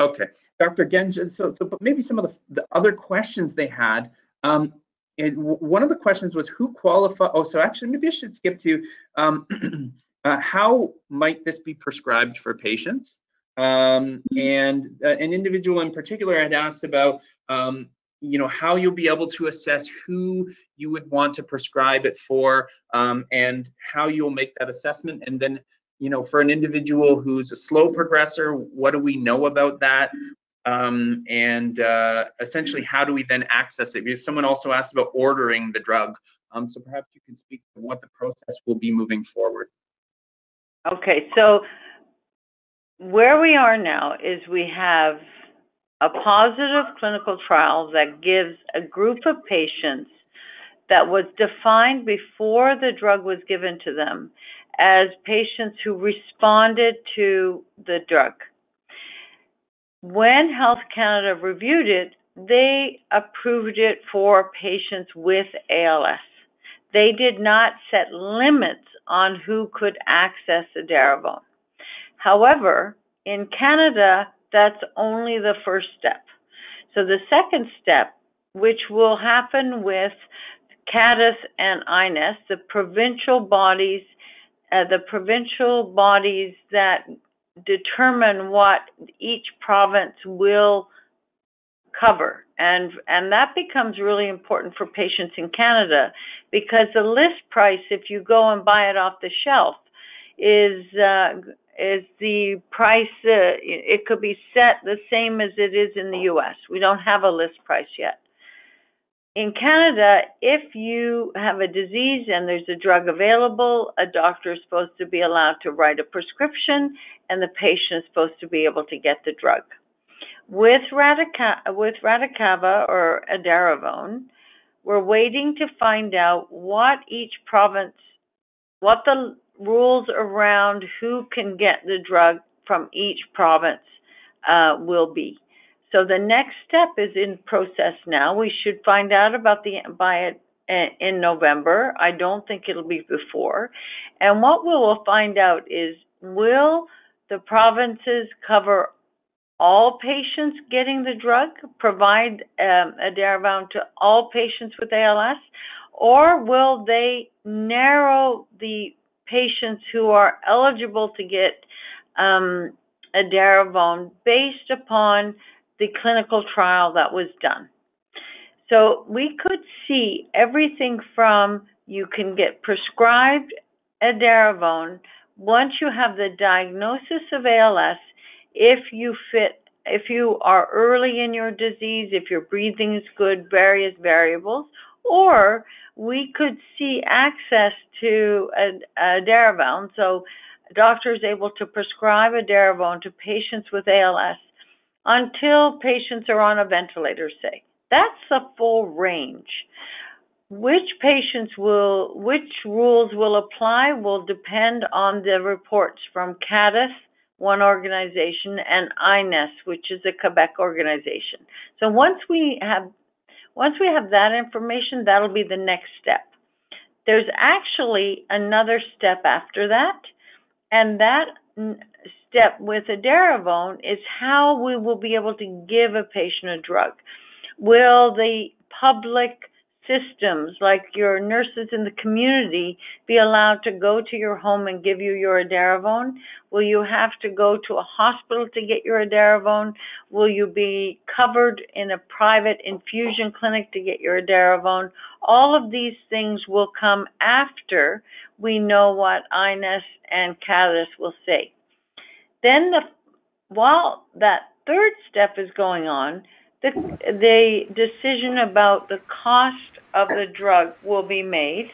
Okay, Dr. Genge, so, so but maybe some of the, the other questions they had, um, it, one of the questions was who qualify, oh, so actually maybe I should skip to um, uh, how might this be prescribed for patients? Um, and uh, an individual in particular had asked about, um, you know, how you'll be able to assess who you would want to prescribe it for um, and how you'll make that assessment and then you know, for an individual who's a slow progressor, what do we know about that? Um, and uh, essentially, how do we then access it? Because someone also asked about ordering the drug. Um, so perhaps you can speak to what the process will be moving forward. Okay, so where we are now is we have a positive clinical trial that gives a group of patients that was defined before the drug was given to them as patients who responded to the drug. When Health Canada reviewed it, they approved it for patients with ALS. They did not set limits on who could access edaravone. However, in Canada, that's only the first step. So the second step, which will happen with CADTH and INESSS, the provincial bodies, uh, the provincial bodies that determine what each province will cover. And, and that becomes really important for patients in Canada because the list price, if you go and buy it off the shelf, is uh, is the price. Uh, it could be set the same as it is in the U.S. We don't have a list price yet. In Canada, if you have a disease and there's a drug available, a doctor is supposed to be allowed to write a prescription, and the patient is supposed to be able to get the drug. With, Radica- with Radicava or Edaravone, we're waiting to find out what each province, what the rules around who can get the drug from each province uh, will be. So the next step is in process now. We should find out about the by it in November. I don't think it'll be before. And what we will find out is will the provinces cover all patients getting the drug, provide um, edaravone to all patients with ALS, or will they narrow the patients who are eligible to get um, edaravone based upon the clinical trial that was done? So we could see everything from you can get prescribed edaravone once you have the diagnosis of ALS if you fit, if you are early in your disease, if your breathing is good, various variables, or we could see access to Edaravone. So a doctor is able to prescribe edaravone to patients with ALS until patients are on a ventilator, say. That's a full range. Which patients will, which rules will apply will depend on the reports from CADTH one organization, and INESSS, which is a Quebec organization. So once we have once we have that information, that'll be the next step. There's actually another step after that, and that step with edaravone is how we will be able to give a patient a drug. Will the public systems like your nurses in the community be allowed to go to your home and give you your edaravone? Will you have to go to a hospital to get your edaravone? Will you be covered in a private infusion clinic to get your edaravone? All of these things will come after we know what INESSS and CADTH will say. Then the while that third step is going on, the, the decision about the cost of the drug will be made.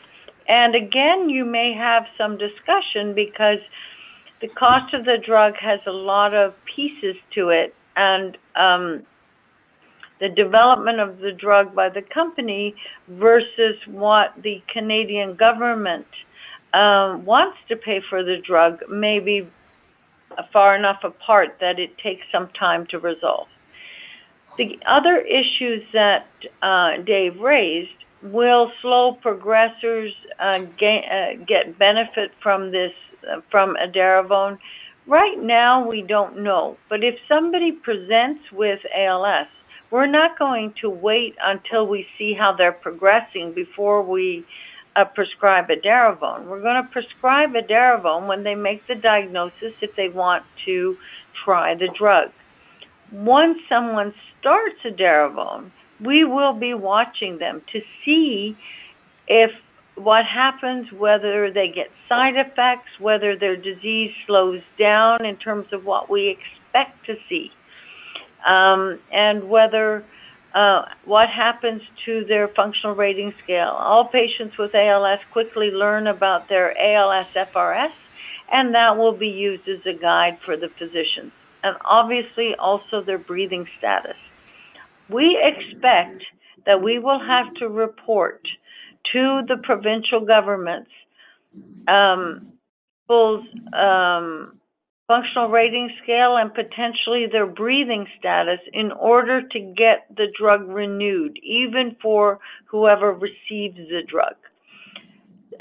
And again, you may have some discussion because the cost of the drug has a lot of pieces to it, and um, the development of the drug by the company versus what the Canadian government um, wants to pay for the drug may be far enough apart that it takes some time to resolve. The other issues that uh, Dave raised will slow progressors uh, uh, get benefit from this uh, from edaravone? Right now, we don't know. But if somebody presents with ALS, we're not going to wait until we see how they're progressing before we uh, prescribe edaravone. We're going to prescribe edaravone when they make the diagnosis if they want to try the drug. Once someone starts edaravone, we will be watching them to see if what happens, whether they get side effects, whether their disease slows down in terms of what we expect to see, um, and whether uh, what happens to their functional rating scale. All patients with ALS quickly learn about their ALS FRS, and that will be used as a guide for the physicians. and obviously also their breathing status. We expect that we will have to report to the provincial governments um, people's um, functional rating scale and potentially their breathing status in order to get the drug renewed, even for whoever receives the drug.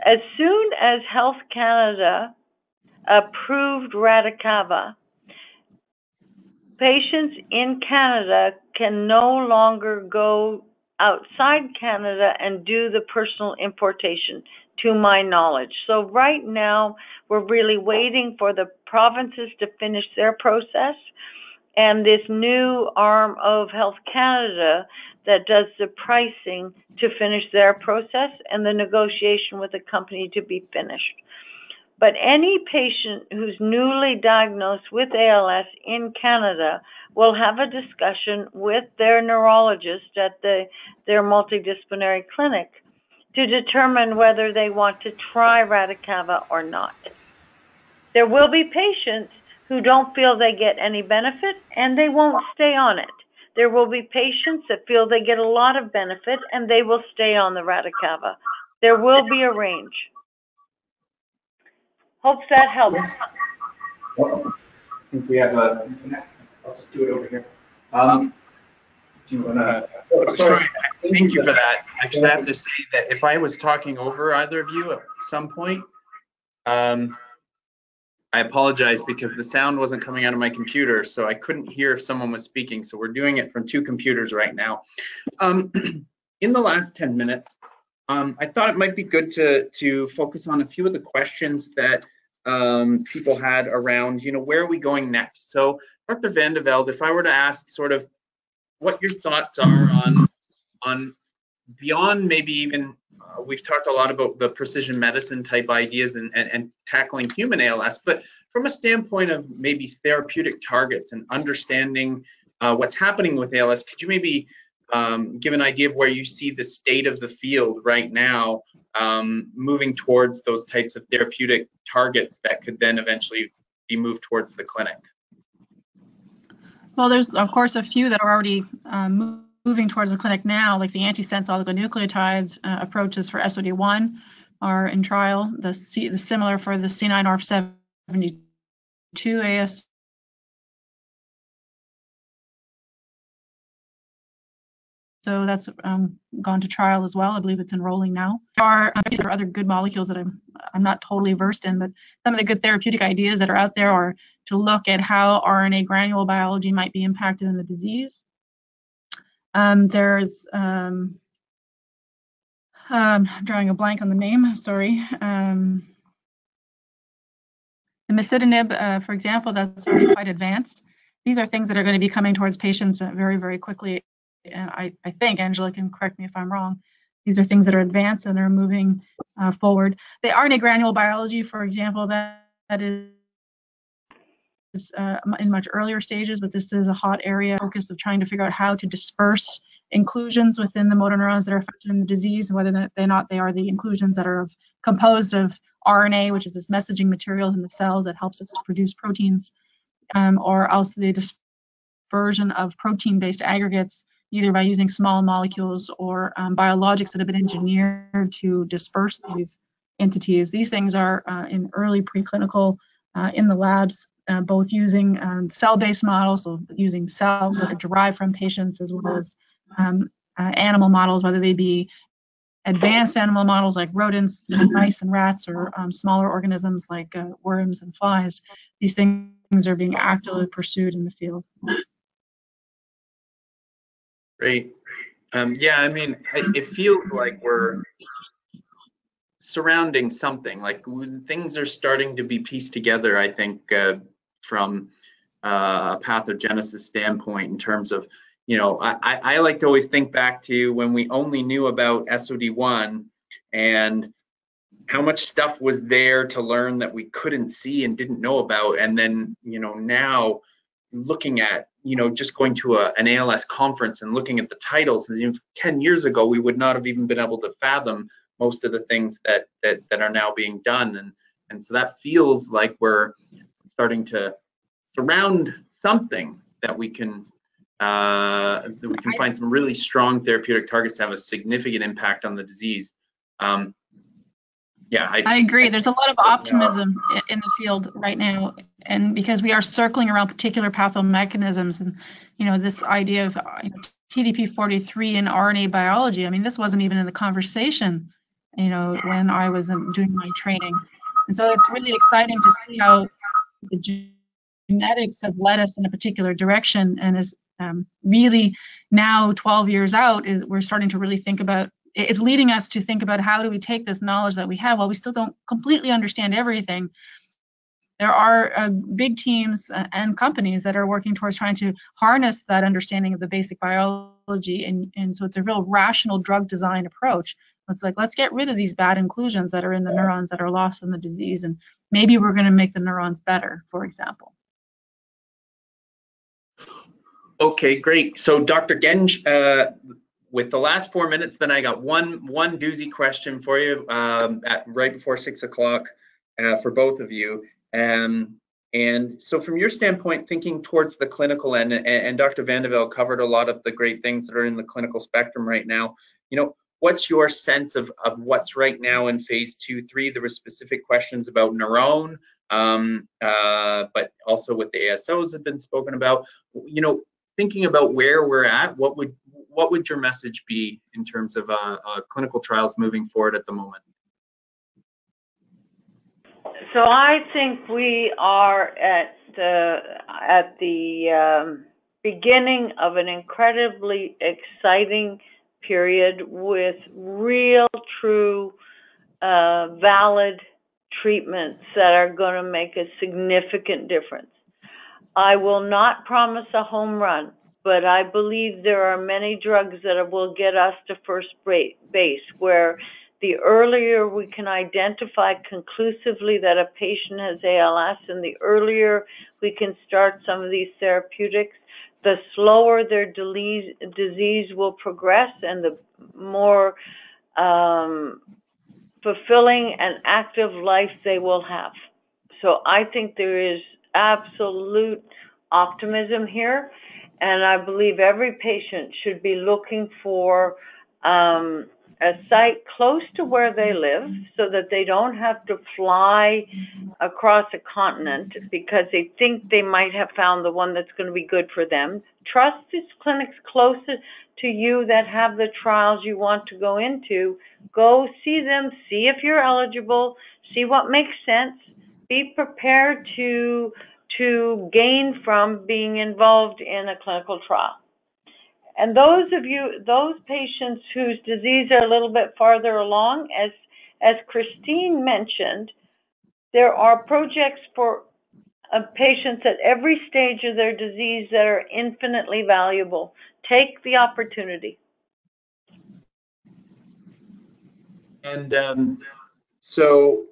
As soon as Health Canada approved Radicava, patients in Canada can no longer go outside Canada and do the personal importation to my knowledge. So right now, we're really waiting for the provinces to finish their process and this new arm of Health Canada that does the pricing to finish their process and the negotiation with the company to be finished. But any patient who's newly diagnosed with ALS in Canada will have a discussion with their neurologist at the, their multidisciplinary clinic to determine whether they want to try Radicava or not. There will be patients who don't feel they get any benefit and they won't stay on it. There will be patients that feel they get a lot of benefit and they will stay on the Radicava. There will be a range. Hope that helps. Well, I think we have a, next, let's do it over here. Um, do you wanna? oh, Sorry, thank you for that. I just have to say that if I was talking over either of you at some point, um, I apologize because the sound wasn't coming out of my computer, so I couldn't hear if someone was speaking. So we're doing it from two computers right now. Um, in the last 10 minutes, um, I thought it might be good to, to focus on a few of the questions that um, people had around, you know, where are we going next? So Dr. Van if I were to ask sort of what your thoughts are on, on beyond maybe even, uh, we've talked a lot about the precision medicine type ideas and, and, and tackling human ALS, but from a standpoint of maybe therapeutic targets and understanding uh, what's happening with ALS, could you maybe um, give an idea of where you see the state of the field right now um, moving towards those types of therapeutic targets that could then eventually be moved towards the clinic? Well, there's of course a few that are already um, moving towards the clinic now, like the antisense oligonucleotides uh, approaches for SOD1 are in trial. The, C, the similar for the C9orf72 AS So that's um, gone to trial as well. I believe it's enrolling now. There are, um, there are other good molecules that I'm I'm not totally versed in, but some of the good therapeutic ideas that are out there are to look at how RNA granule biology might be impacted in the disease. Um, there's um, um, I'm drawing a blank on the name. Sorry. Um, the masitinib, uh, for example, that's already quite advanced. These are things that are going to be coming towards patients uh, very, very quickly and I, I think Angela can correct me if I'm wrong. These are things that are advanced and are moving uh, forward. The RNA granule biology, for example, that, that is uh, in much earlier stages, but this is a hot area focus of trying to figure out how to disperse inclusions within the motor neurons that are affected in the disease, whether or not they are the inclusions that are of, composed of RNA, which is this messaging material in the cells that helps us to produce proteins, um, or else the dispersion of protein-based aggregates either by using small molecules or um, biologics that have been engineered to disperse these entities. These things are uh, in early preclinical uh, in the labs, uh, both using um, cell-based models, so using cells that are derived from patients, as well as um, uh, animal models, whether they be advanced animal models like rodents, mice and rats, or um, smaller organisms like uh, worms and flies. These things are being actively pursued in the field. Great. Um, yeah, I mean, it feels like we're surrounding something, like things are starting to be pieced together, I think, uh, from uh, a pathogenesis standpoint in terms of, you know, I, I like to always think back to when we only knew about SOD1 and how much stuff was there to learn that we couldn't see and didn't know about. And then, you know, now looking at you know just going to a, an ALS conference and looking at the titles you know, 10 years ago we would not have even been able to fathom most of the things that that that are now being done and and so that feels like we're starting to surround something that we can uh, that we can find some really strong therapeutic targets to have a significant impact on the disease. Um, yeah, I, I agree. There's a lot of optimism i- in the field right now, and because we are circling around particular pathomechanisms, and you know this idea of uh, you know, TDP43 in RNA biology. I mean, this wasn't even in the conversation, you know, when I was um, doing my training, and so it's really exciting to see how the genetics have led us in a particular direction, and is um, really now 12 years out is we're starting to really think about it's leading us to think about how do we take this knowledge that we have while we still don't completely understand everything. There are uh, big teams uh, and companies that are working towards trying to harness that understanding of the basic biology and, and so it's a real rational drug design approach it's like let's get rid of these bad inclusions that are in the neurons that are lost in the disease and maybe we're going to make the neurons better for example Okay, great. So Dr. Genge, uh, with the last four minutes, then I got one one doozy question for you um, at right before six o'clock uh, for both of you. Um, and so from your standpoint, thinking towards the clinical end, and, and Dr. Vande Velde covered a lot of the great things that are in the clinical spectrum right now. You know, what's your sense of, of what's right now in phase two, three? There were specific questions about NurOwn, um, uh, but also with the ASOs have been spoken about. You know, thinking about where we're at, what would what would your message be in terms of uh, uh, clinical trials moving forward at the moment? So I think we are at the at the um, beginning of an incredibly exciting period with real, true, uh, valid treatments that are going to make a significant difference. I will not promise a home run, but I believe there are many drugs that will get us to first base where the earlier we can identify conclusively that a patient has ALS and the earlier we can start some of these therapeutics, the slower their disease, will progress and the more um, fulfilling and active life they will have. So I think there is absolute optimism here. And I believe every patient should be looking for um, a site close to where they live so that they don't have to fly across a continent because they think they might have found the one that's going to be good for them. Trust these clinics closest to you that have the trials you want to go into. Go see them, see if you're eligible, see what makes sense. Be prepared to to gain from being involved in a clinical trial. And those of you, those patients whose disease are a little bit farther along, as as Christine mentioned, there are projects for uh, patients at every stage of their disease that are infinitely valuable. Take the opportunity. And um, so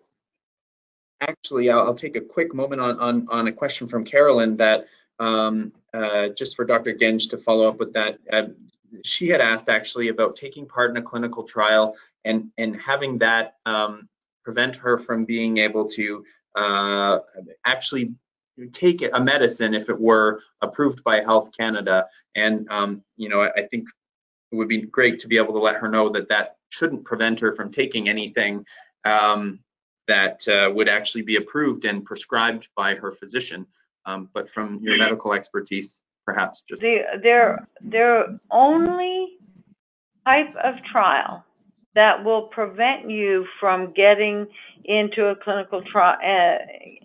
actually, I'll, I'll, take a quick moment on, on, on a question from Carolyn that um, uh, just for Dr. Genge to follow up with that. Uh, she had asked actually about taking part in a clinical trial and, and having that um, prevent her from being able to uh, actually take a medicine if it were approved by Health Canada. And, um, you know, I, I think it would be great to be able to let her know that that shouldn't prevent her from taking anything um, that uh, would actually be approved and prescribed by her physician. Um, but from your medical expertise, perhaps just the their their only type of trial that will prevent you from getting into a clinical trial uh,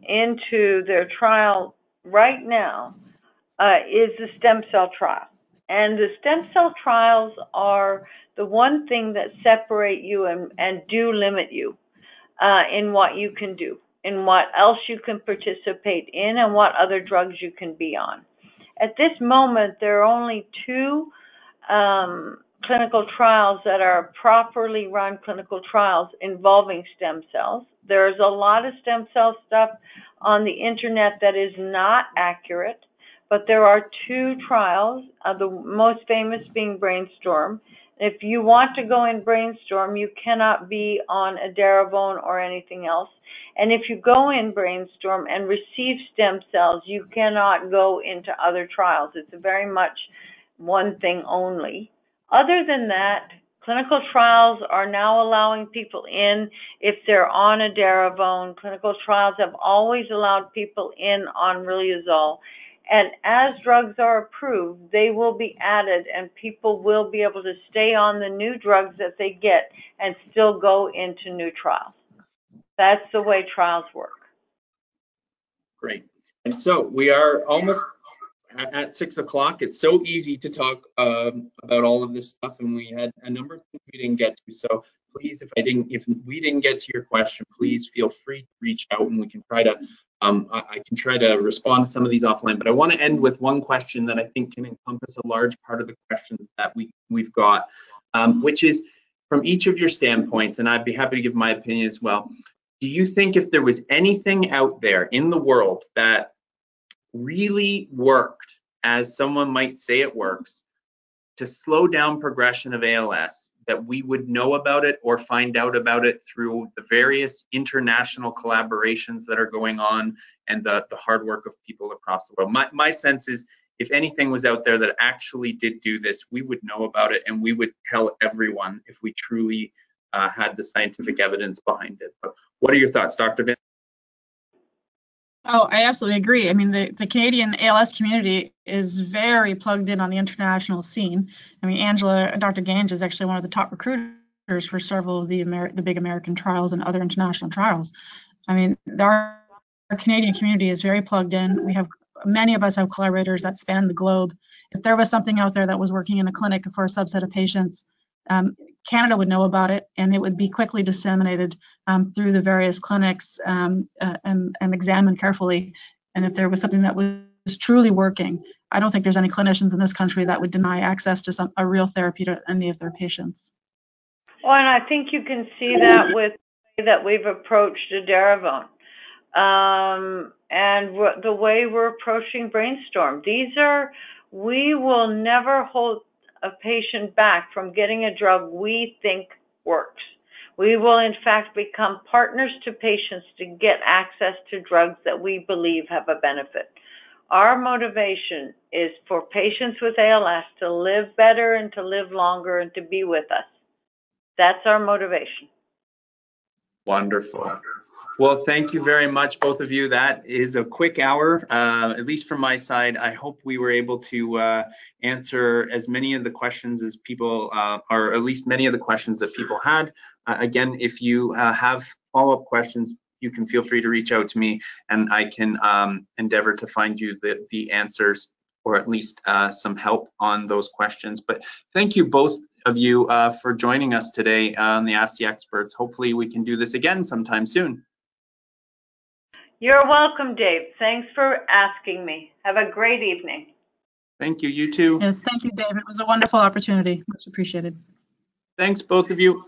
into their trial right now uh, is the stem cell trial. And the stem cell trials are the one thing that separate you and, and do limit you uh, in what you can do, in what else you can participate in, and what other drugs you can be on. At this moment, there are only two um, clinical trials that are properly run clinical trials involving stem cells. There's a lot of stem cell stuff on the internet that is not accurate, but there are two trials, uh, the most famous being Brainstorm, If you want to go in brainstorm, you cannot be on Edaravone or anything else. And if you go in brainstorm and receive stem cells, you cannot go into other trials. It's very much one thing only. Other than that, clinical trials are now allowing people in if they're on Edaravone. Clinical trials have always allowed people in on Riluzole. And as drugs are approved, they will be added and people will be able to stay on the new drugs that they get and still go into new trials. That's the way trials work. Great. And so we are almost at, six o'clock. It's so easy to talk um, about all of this stuff, and we had a number of things we didn't get to. So please, if I didn't, if we didn't get to your question, please feel free to reach out, and we can try to, um, I, I can try to respond to some of these offline. But I want to end with one question that I think can encompass a large part of the questions that we we've got, um, which is from each of your standpoints, and I'd be happy to give my opinion as well. Do you think if there was anything out there in the world that really worked, as someone might say it works, to slow down progression of ALS, that we would know about it or find out about it through the various international collaborations that are going on and the, the hard work of people across the world. My, my sense is if anything was out there that actually did do this, we would know about it and we would tell everyone if we truly uh, had the scientific evidence behind it. But what are your thoughts, Dr. Vin? Oh, I absolutely agree. I mean, the, the Canadian ALS community is very plugged in on the international scene. I mean, Angela, Dr. Genge is actually one of the top recruiters for several of the the big American trials and other international trials. I mean, our, our Canadian community is very plugged in. We have many of us have collaborators that span the globe. If there was something out there that was working in a clinic for a subset of patients, um, Canada would know about it and it would be quickly disseminated um, through the various clinics um, uh, and, and examined carefully. And if there was something that was truly working, I don't think there's any clinicians in this country that would deny access to some, a real therapy to any of their patients. Well, and I think you can see that with the way that we've approached Edaravone. Um, and the way we're approaching brainstorm. These are, we will never hold a patient back from getting a drug we think works. We will, in fact, become partners to patients to get access to drugs that we believe have a benefit. Our motivation is for patients with ALS to live better and to live longer and to be with us. That's our motivation. Wonderful. Well, thank you very much, both of you. That is a quick hour, uh, at least from my side. I hope we were able to uh, answer as many of the questions as people, uh, or at least many of the questions that people had. Uh, again, if you uh, have follow-up questions, you can feel free to reach out to me and I can um, endeavor to find you the, the answers or at least uh, some help on those questions. But thank you both of you for joining us today on the Ask the Experts. Hopefully we can do this again sometime soon. You're welcome, Dave. Thanks for asking me. Have a great evening. Thank you. You too. Yes, thank you, Dave. It was a wonderful opportunity. Much appreciated. Thanks, both of you.